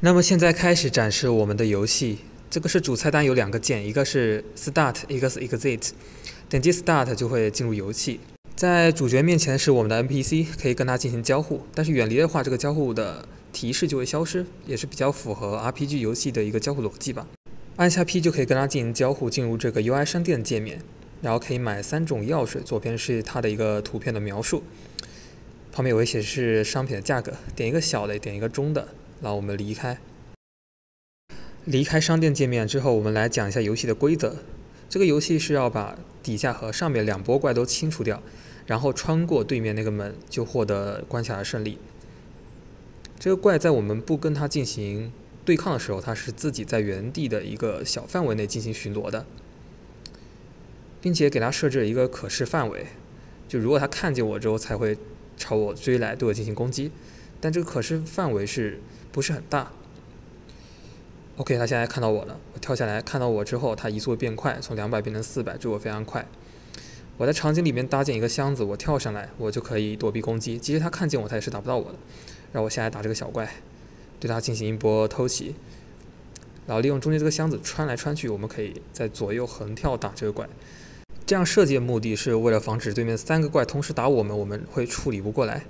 那么现在开始展示我们的游戏。这个是主菜单有两个键，一个是 Start，一个是 Exit。点击 Start 就会进入游戏。在主角面前是我们的 NPC，可以跟他进行交互。但是远离的话，这个交互的提示就会消失，也是比较符合 RPG 游戏的一个交互逻辑吧。按下 P 就可以跟他进行交互，进入这个 UI 商店界面，然后可以买三种药水。左边是它的一个图片的描述，旁边有个显示商品的价格。点一个小的，点一个中的，然后我们离开。离开商店界面之后，我们来讲一下游戏的规则。这个游戏是要把底下和上面两波怪都清除掉。然后穿过对面那个门，就获得关卡的胜利。这个怪在我们不跟它进行对抗的时候，它是自己在原地的一个小范围内进行巡逻的，并且给它设置了一个可视范围，就如果它看见我之后才会朝我追来，对我进行攻击。但这个可视范围是不是很大？OK，他现在看到我了，我跳下来看到我之后，他移速变快，从两百变成四百，追我非常快。我在场景里面搭建一个箱子，我跳上来，我就可以躲避攻击。即使他看见我，他也是打不到我的。让我下来打这个小怪，对他进行一波偷袭，然后利用中间这个箱子穿来穿去，我们可以在左右横跳打这个怪。这样设计的目的是为了防止对面三个怪同时打我们，我们会处理不过来，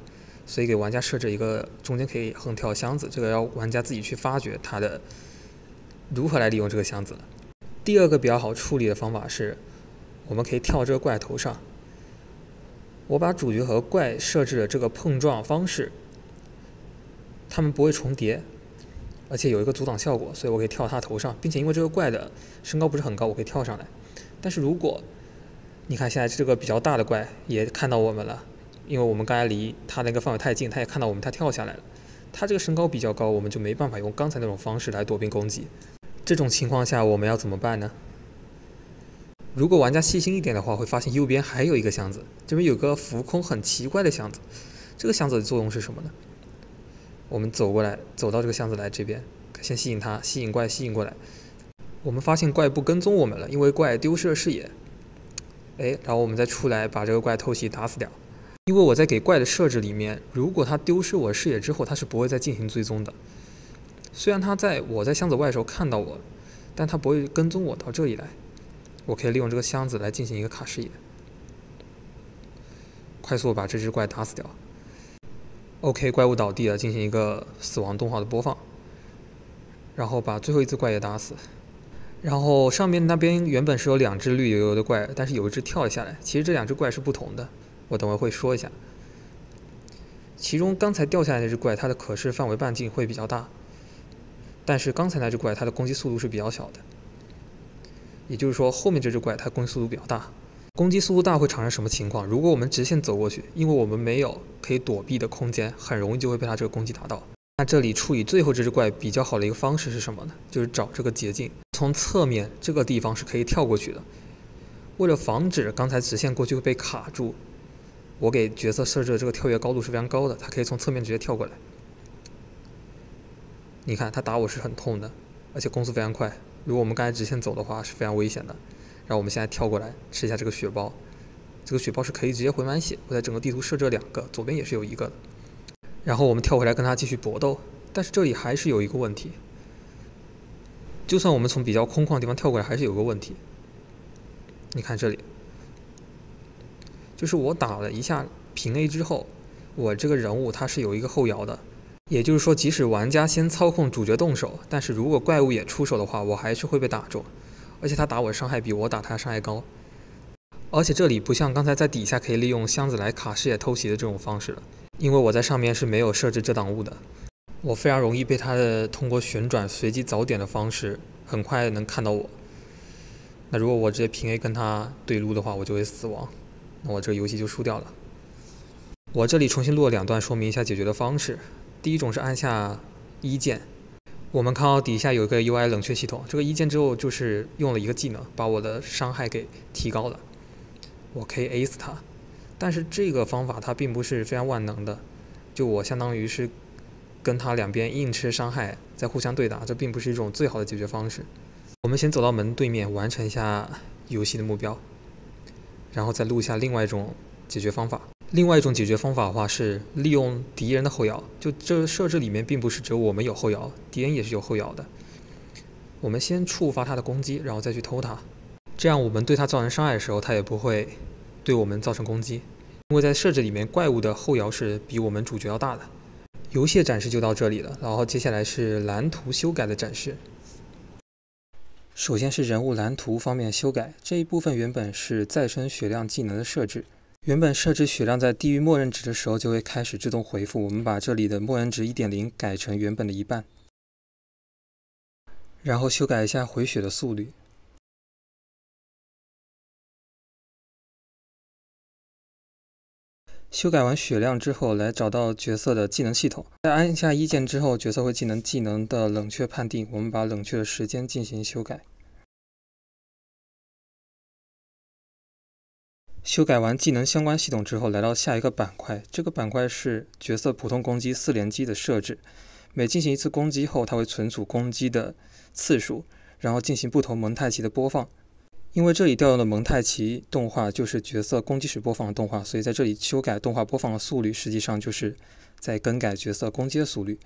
所以给玩家设置一个中间可以横跳箱子。这个要玩家自己去发掘它的如何来利用这个箱子。第二个比较好处理的方法是。我们可以跳这个怪头上。我把主角和怪设置的这个碰撞方式，他们不会重叠，而且有一个阻挡效果，所以我可以跳他头上，并且因为这个怪的身高不是很高，我可以跳上来。但是如果你看现在这个比较大的怪也看到我们了，因为我们刚才离他那个范围太近，他也看到我们，他跳下来了。他这个身高比较高，我们就没办法用刚才那种方式来躲避攻击。这种情况下我们要怎么办呢？如果玩家细心一点的话，会发现右边还有一个箱子，这边有个浮空很奇怪的箱子。这个箱子的作用是什么呢？我们走过来，走到这个箱子来这边，先吸引它，吸引怪，吸引过来。我们发现怪不跟踪我们了，因为怪丢失了视野。哎，然后我们再出来把这个怪偷袭打死掉。因为我在给怪的设置里面，如果它丢失我视野之后，它是不会再进行追踪的。虽然它在我在箱子外的时候看到我，但它不会跟踪我到这里来。我可以利用这个箱子来进行一个卡视野，快速把这只怪打死掉。OK，怪物倒地了，进行一个死亡动画的播放，然后把最后一只怪也打死。然后上面那边原本是有两只绿油油的怪，但是有一只跳了下来。其实这两只怪是不同的，我等会会说一下。其中刚才掉下来那只怪，它的可视范围半径会比较大，但是刚才那只怪它的攻击速度是比较小的。也就是说，后面这只怪它攻击速度比较大，攻击速度大会产生什么情况？如果我们直线走过去，因为我们没有可以躲避的空间，很容易就会被它这个攻击打到。那这里处理最后这只怪比较好的一个方式是什么呢？就是找这个捷径，从侧面这个地方是可以跳过去的。为了防止刚才直线过去会被卡住，我给角色设置的这个跳跃高度是非常高的，他可以从侧面直接跳过来。你看，他打我是很痛的，而且攻速非常快。如果我们刚才直线走的话是非常危险的，然后我们现在跳过来吃一下这个血包，这个血包是可以直接回满血。我在整个地图设置了两个，左边也是有一个的。然后我们跳回来跟他继续搏斗，但是这里还是有一个问题，就算我们从比较空旷的地方跳过来，还是有个问题。你看这里，就是我打了一下平 A 之后，我这个人物他是有一个后摇的。也就是说，即使玩家先操控主角动手，但是如果怪物也出手的话，我还是会被打中，而且他打我伤害比我打他伤害高。而且这里不像刚才在底下可以利用箱子来卡视野偷袭的这种方式了，因为我在上面是没有设置遮挡物的，我非常容易被他的通过旋转随机早点的方式很快能看到我。那如果我直接平 A 跟他对撸的话，我就会死亡，我这个游戏就输掉了。我这里重新录了两段，说明一下解决的方式。第一种是按下一键，我们看到底下有一个 UI 冷却系统，这个一键之后就是用了一个技能，把我的伤害给提高了，我可以 A 死他。但是这个方法它并不是非常万能的，就我相当于是跟他两边硬吃伤害，在互相对打，这并不是一种最好的解决方式。我们先走到门对面，完成一下游戏的目标，然后再录一下另外一种解决方法。另外一种解决方法的话是利用敌人的后摇，就这设置里面并不是只有我们有后摇，敌人也是有后摇的。我们先触发他的攻击，然后再去偷他，这样我们对他造成伤害的时候，他也不会对我们造成攻击。因为在设置里面，怪物的后摇是比我们主角要大的。游戏展示就到这里了，然后接下来是蓝图修改的展示。首先是人物蓝图方面修改，这一部分原本是再生血量技能的设置，原本设置血量在低于默认值的时候就会开始自动回复，我们把这里的默认值一点零改成原本的一半，然后修改一下回血的速率。修改完血量之后，来找到角色的技能系统。在按下一键之后，角色会技能技能的冷却判定。我们把冷却的时间进行修改。修改完技能相关系统之后，来到下一个板块。这个板块是角色普通攻击四连击的设置。每进行一次攻击后，它会存储攻击的次数，然后进行不同蒙太奇的播放。因为这里调用的蒙太奇动画就是角色攻击时播放的动画，所以在这里修改动画播放的速率，实际上就是在更改角色攻击的速率。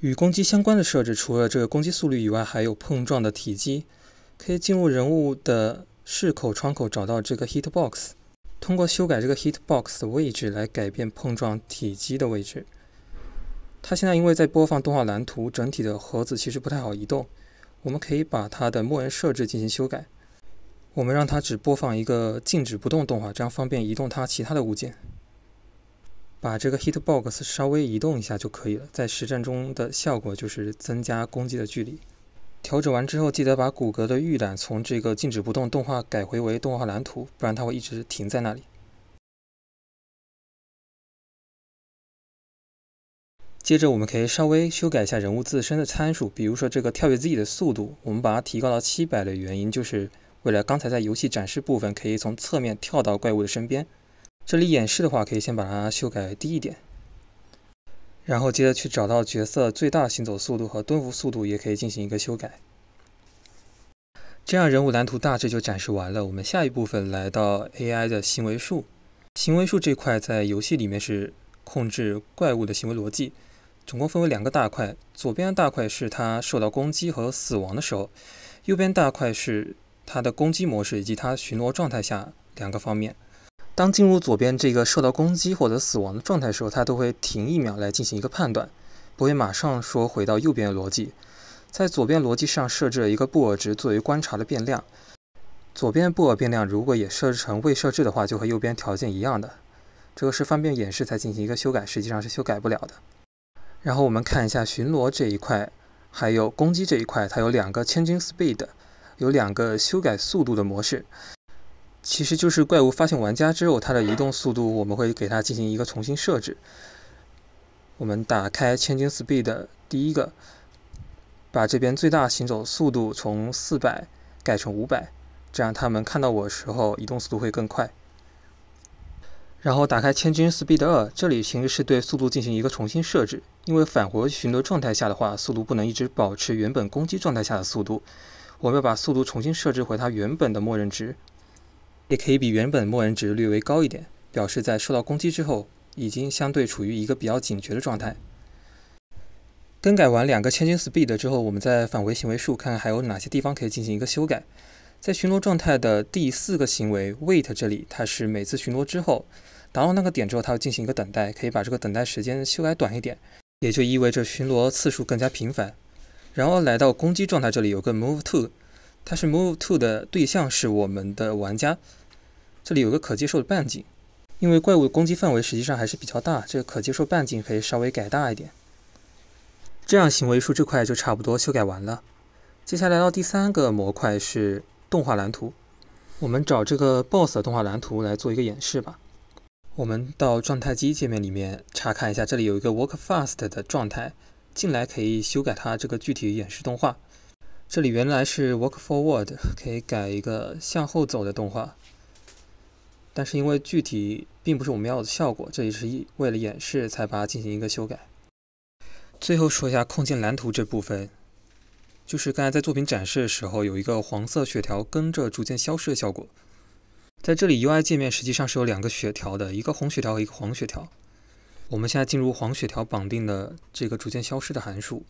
与攻击相关的设置，除了这个攻击速率以外，还有碰撞的体积。可以进入人物的视口窗口，找到这个 hitbox，通过修改这个 hitbox 的位置来改变碰撞体积的位置。它现在因为在播放动画蓝图，整体的盒子其实不太好移动。我们可以把它的默认设置进行修改，我们让它只播放一个静止不动动画，这样方便移动它其他的物件。把这个 hitbox 稍微移动一下就可以了，在实战中的效果就是增加攻击的距离。调整完之后，记得把骨骼的预览从这个静止不动动画改回为动画蓝图，不然它会一直停在那里。接着我们可以稍微修改一下人物自身的参数，比如说这个跳跃 Z 的速度，我们把它提高到七百的原因，就是为了刚才在游戏展示部分可以从侧面跳到怪物的身边。这里演示的话，可以先把它修改低一点，然后接着去找到角色最大行走速度和蹲伏速度，也可以进行一个修改。这样人物蓝图大致就展示完了。我们下一部分来到 AI 的行为树，行为树这块在游戏里面是控制怪物的行为逻辑。总共分为两个大块，左边的大块是它受到攻击和死亡的时候，右边大块是它的攻击模式以及它巡逻状态下两个方面。当进入左边这个受到攻击或者死亡的状态时候，它都会停一秒来进行一个判断，不会马上说回到右边的逻辑。在左边逻辑上设置了一个布尔值作为观察的变量，左边布尔变量如果也设置成未设置的话，就和右边条件一样的。这个是方便演示才进行一个修改，实际上是修改不了的。然后我们看一下巡逻这一块，还有攻击这一块，它有两个 changing speed，有两个修改速度的模式，其实就是怪物发现玩家之后，它的移动速度我们会给它进行一个重新设置。我们打开千钧 speed 第一个，把这边最大行走速度从四百改成五百，这样它们看到我的时候移动速度会更快。然后打开千钧 Speed 二，这里其实是对速度进行一个重新设置，因为返回巡逻状态下的话，速度不能一直保持原本攻击状态下的速度，我们要把速度重新设置回它原本的默认值，也可以比原本默认值略微高一点，表示在受到攻击之后，已经相对处于一个比较警觉的状态。更改完两个千军 Speed 之后，我们再返回行为树，看看还有哪些地方可以进行一个修改。在巡逻状态的第四个行为 Wait 这里，它是每次巡逻之后。达到那个点之后，它会进行一个等待，可以把这个等待时间修改短一点，也就意味着巡逻次数更加频繁。然后来到攻击状态，这里有个 Move To，它是 Move To 的对象是我们的玩家。这里有个可接受的半径，因为怪物攻击范围实际上还是比较大，这个可接受半径可以稍微改大一点。这样行为树这块就差不多修改完了。接下来到第三个模块是动画蓝图，我们找这个 Boss 的动画蓝图来做一个演示吧。我们到状态机界面里面查看一下，这里有一个 Work Fast 的状态，进来可以修改它这个具体演示动画。这里原来是 Work Forward，可以改一个向后走的动画，但是因为具体并不是我们要的效果，这里是为了演示才把它进行一个修改。最后说一下控件蓝图这部分，就是刚才在作品展示的时候有一个黄色血条跟着逐渐消失的效果。在这里，UI 界面实际上是有两个血条的，一个红血条和一个黄血条。我们现在进入黄血条绑定的这个逐渐消失的函数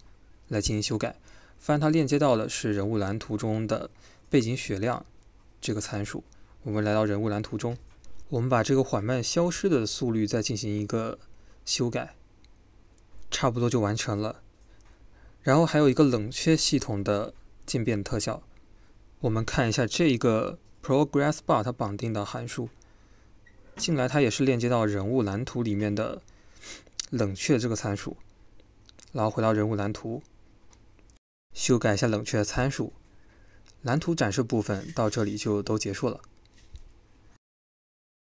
来进行修改，发现它链接到的是人物蓝图中的背景血量这个参数。我们来到人物蓝图中，我们把这个缓慢消失的速率再进行一个修改，差不多就完成了。然后还有一个冷却系统的渐变特效，我们看一下这一个。Progress bar 它绑定的函数进来，它也是链接到人物蓝图里面的冷却这个参数，然后回到人物蓝图，修改一下冷却参数，蓝图展示部分到这里就都结束了。